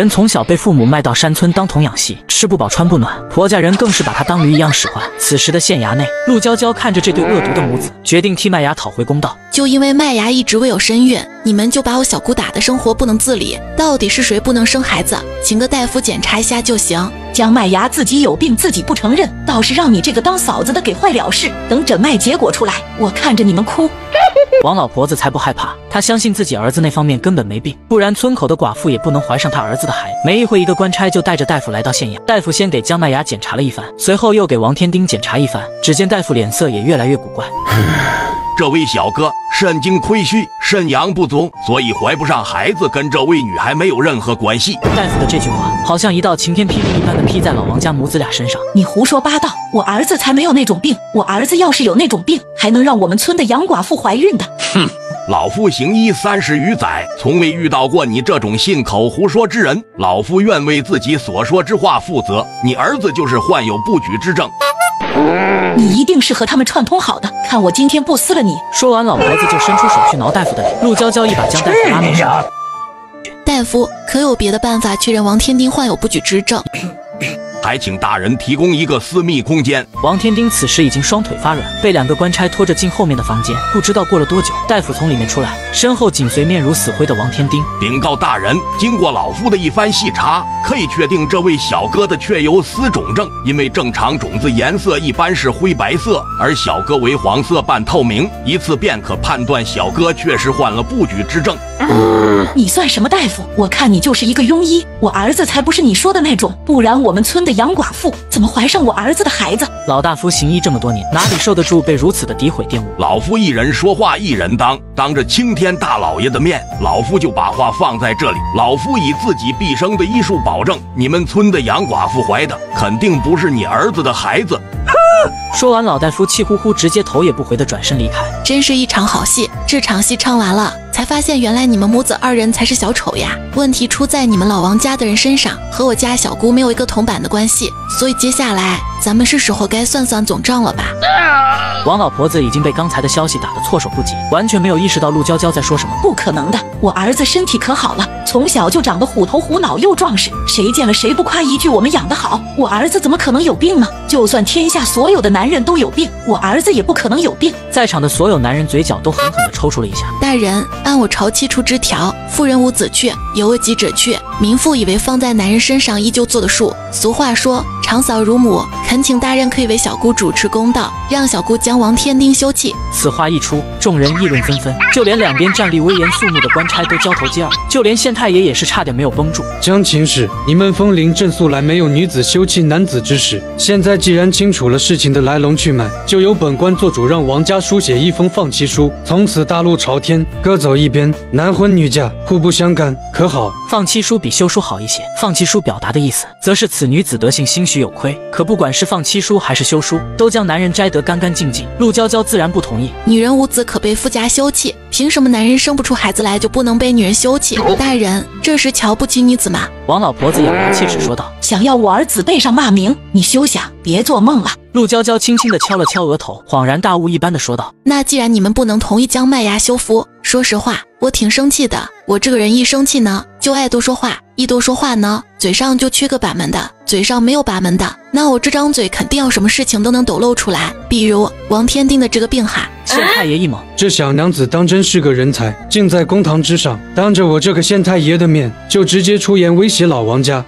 人从小被父母卖到山村当童养媳，吃不饱穿不暖，婆家人更是把她当驴一样使唤。此时的县衙内，陆娇娇看着这对恶毒的母子，决定替麦芽讨回公道。就因为麦芽一直未有身孕，你们就把我小姑打的生活不能自理。到底是谁不能生孩子？请个大夫检查一下就行。江麦芽自己有病自己不承认，倒是让你这个当嫂子的给坏了事。等诊脉结果出来，我看着你们哭。王老婆子才不害怕，她相信自己儿子那方面根本没病，不然村口的寡妇也不能怀上她儿子的孩子。没一会，一个官差就带着大夫来到县衙，大夫先给姜麦芽检查了一番，随后又给王天丁检查一番。只见大夫脸色也越来越古怪。这位小哥肾精亏虚，肾阳不足，所以怀不上孩子，跟这位女孩没有任何关系。大夫的这句话好像一道晴天霹雳一般的劈在老王家母子俩身上。你胡说八道！我儿子才没有那种病，我儿子要是有那种病，还能让我们村的杨寡妇怀孕的？哼！老夫行医三十余载，从未遇到过你这种信口胡说之人。老夫愿为自己所说之话负责。你儿子就是患有不举之症。你一定是和他们串通好的，看我今天不撕了你！说完，老婆子就伸出手去挠大夫的脸。陆娇娇一把将大夫拉到身边。大夫，可有别的办法确认王天丁患有不举之症？还请大人提供一个私密空间。王天丁此时已经双腿发软，被两个官差拖着进后面的房间。不知道过了多久，大夫从里面出来，身后紧随面如死灰的王天丁。禀告大人，经过老夫的一番细查，可以确定这位小哥的确有丝种症。因为正常种子颜色一般是灰白色，而小哥为黄色半透明，一次便可判断小哥确实患了不举之症。你算什么大夫？我看你就是一个庸医。我儿子才不是你说的那种，不然我们村的杨寡妇怎么怀上我儿子的孩子？老大夫行医这么多年，哪里受得住被如此的诋毁玷污？老夫一人说话一人当，当着青天大老爷的面，老夫就把话放在这里。老夫以自己毕生的医术保证，你们村的杨寡妇怀的肯定不是你儿子的孩子。说完，老大夫气呼呼，直接头也不回的转身离开。真是一场好戏，这场戏唱完了，才发现原来你们母子二人才是小丑呀！问题出在你们老王家的人身上，和我家小姑没有一个铜板的关系，所以接下来咱们是时候该算算总账了吧？王老婆子已经被刚才的消息打得措手不及，完全没有意识到陆娇娇在说什么。不可能的，我儿子身体可好了，从小就长得虎头虎脑又壮实，谁见了谁不夸一句我们养得好？我儿子怎么可能有病呢？就算天下所有的男人都有病，我儿子也不可能有病。在场的所有男人嘴角都狠狠地抽搐了一下。大人，按我朝七出之条，妇人无子去，有恶疾者去。民妇以为放在男人身上依旧做的数。俗话说，长嫂如母，恳请大人可以为小姑主持公道，让小姑将王天丁休弃。此话一出，众人议论纷纷，就连两边站立威严肃穆的官差都交头接耳，就连县太爷也是差点没有绷住。江秦氏，你们风铃镇素来没有女子休弃男子之事，现在既然清楚了事情的来龙去脉，就由本官做主，让王家书写一封放弃书，从此大路朝天，各走一边，男婚女嫁，互不相干，可好？放弃书比休书好一些。放弃书表达的意思，则是此女子德性兴许有亏。可不管是放弃书还是休书，都将男人摘得干干净净。陆娇娇自然不同意。女人无子可被夫家休弃，凭什么男人生不出孩子来就不能被女人休弃？大人，这是瞧不起女子吗？王老婆子咬牙切齿说道：“想要我儿子背上骂名，你休想，别做梦了。”陆娇娇轻轻地敲了敲额头，恍然大悟一般的说道：“那既然你们不能同意将麦芽修复，说实话，我挺生气的。我这个人一生气呢，就爱多说话，一多说话呢，嘴上就缺个把门的。嘴上没有把门的，那我这张嘴肯定要什么事情都能抖露出来。比如王天丁的这个病哈。”县太爷一懵，这小娘子当真是个人才，竟在公堂之上，当着我这个县太爷的面，就直接出言威胁老王家。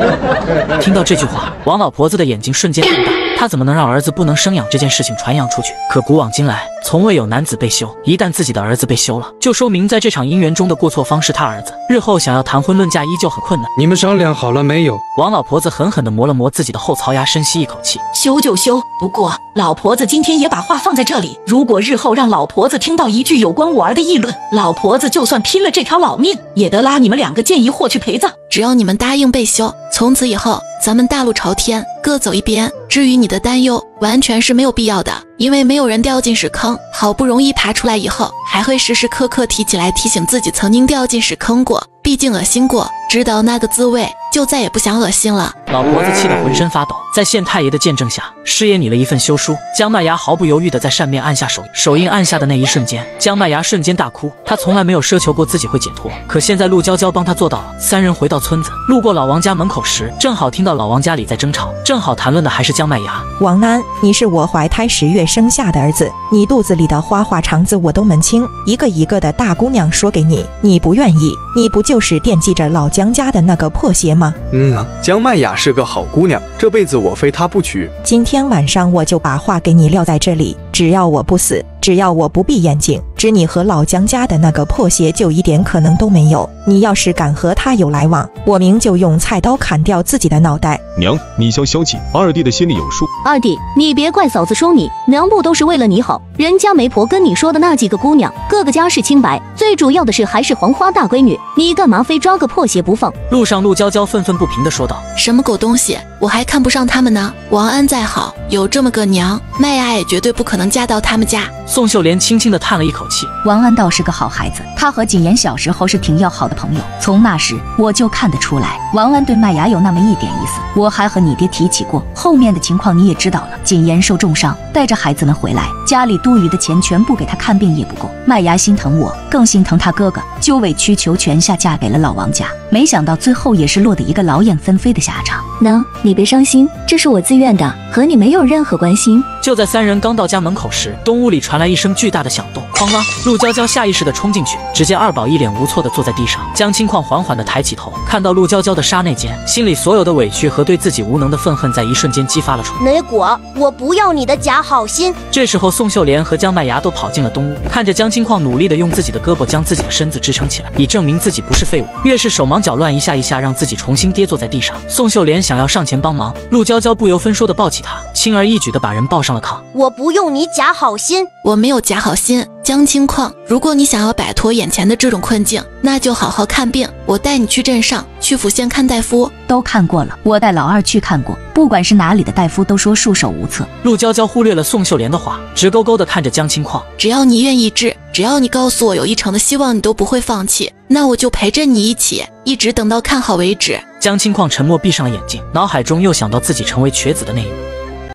听到这句话，王老婆子的眼睛瞬间瞪大。她怎么能让儿子不能生养这件事情传扬出去？可古往今来，从未有男子被休。一旦自己的儿子被休了，就说明在这场姻缘中的过错方是他儿子，日后想要谈婚论嫁依旧很困难。你们商量好了没有？王老婆子狠狠地磨了磨自己的后槽牙，深吸一口气，休就休。不过老婆子今天也把话放在这里，如果日后让老婆子听到一句有关我儿的议论，老婆子就算拼了这条老命，也得拉你们两个见一货去陪葬。只要你们答应被休，从此以后咱们大路朝天，各走一边。至于你的担忧，完全是没有必要的，因为没有人掉进屎坑，好不容易爬出来以后，还会时时刻刻提起来提醒自己曾经掉进屎坑过，毕竟恶心过，知道那个滋味，就再也不想恶心了。老婆子气得浑身发抖。在县太爷的见证下，师爷拟了一份休书。江麦芽毫不犹豫地在扇面按下手，手印按下的那一瞬间，江麦芽瞬间大哭。他从来没有奢求过自己会解脱，可现在陆娇娇帮他做到了。三人回到村子，路过老王家门口时，正好听到老王家里在争吵，正好谈论的还是江麦芽。王安，你是我怀胎十月生下的儿子，你肚子里的花花肠子我都门清，一个一个的大姑娘说给你，你不愿意，你不就是惦记着老江家的那个破鞋吗？嗯啊，江麦芽是个好姑娘，这辈子我我非他不娶。今天晚上我就把话给你撂在这里，只要我不死，只要我不闭眼睛，指你和老江家的那个破鞋就一点可能都没有。你要是敢和他有来往，我明就用菜刀砍掉自己的脑袋。娘，你消消气，二弟的心里有数。二弟，你别怪嫂子说你，娘不都是为了你好。人家媒婆跟你说的那几个姑娘，个个家世清白，最主要的是还是黄花大闺女，你干嘛非抓个破鞋不放？路上，陆娇娇愤愤不平地说道：“什么狗东西，我还看不上他们呢。王安再好，有这么个娘，麦芽也绝对不可能嫁到他们家。”宋秀莲轻轻地叹了一口：“王安倒是个好孩子，他和谨言小时候是挺要好的朋友，从那时我就看得出来，王安对麦芽有那么一点意思。我还和你爹提起过，后面的情况你也知道了。谨言受重伤，带着孩子们回来，家里多余的钱全部给他看病也不够。麦芽心疼我，更心疼他哥哥，就委曲求全下嫁给了老王家。没想到最后也是落得一个劳燕分飞的下场。能，你别伤心，这是我自愿的，和你没有任何关系。就在三人刚到家门口时，东屋里传来一声巨大的响动，哐啷！陆娇娇下意识地冲进去，只见二宝一脸无措地坐在地上。江清矿缓缓地抬起头，看到陆娇娇的刹那间，心里所有的委屈和对自己无能的愤恨在一瞬间激发了出来。雷果，我不要你的假好心！这时候，宋秀莲和江麦芽都跑进了东屋，看着江清矿努力地用自己的胳膊将自己的身子支撑起来，以证明自己不是废物。越是手忙脚乱，一下一下让自己重新跌坐在地上。宋秀莲想要上前帮忙，陆娇娇不由分说的抱起她，轻而易举地把人抱上了炕。我不用你假好心，我没有假好心。江清矿，如果你想要摆脱眼前的这种困境，那就好好看病。我带你去镇上，去府县看大夫。都看过了，我带老二去看过，不管是哪里的大夫，都说束手无策。陆娇娇忽略了宋秀莲的话，直勾勾地看着江清矿。只要你愿意治，只要你告诉我有一成的希望，你都不会放弃，那我就陪着你一起，一直等到看好为止。江清矿沉默，闭上了眼睛，脑海中又想到自己成为瘸子的那一幕。